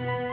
Bye.